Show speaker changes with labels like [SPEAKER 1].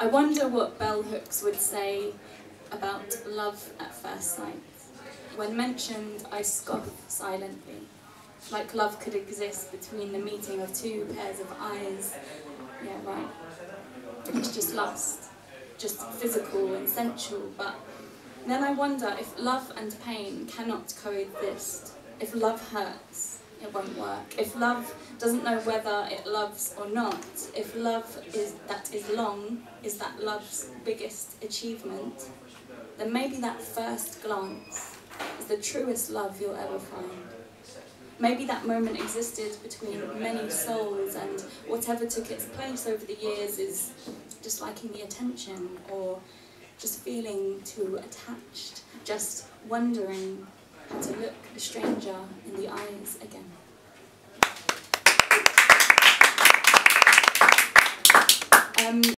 [SPEAKER 1] I wonder what bell hooks would say about love at first sight. When mentioned, I scoff silently, like love could exist between the meeting of two pairs of eyes. Yeah, right. It's just lust, just physical and sensual, but then I wonder if love and pain cannot coexist. If love hurts, it won't work. If love doesn't know whether it loves or not, if love is that is long is that love's biggest achievement, then maybe that first glance is the truest love you'll ever find. Maybe that moment existed between many souls and whatever took its place over the years is just liking the attention or just feeling too attached, just wondering to look a stranger in the eyes again. Um,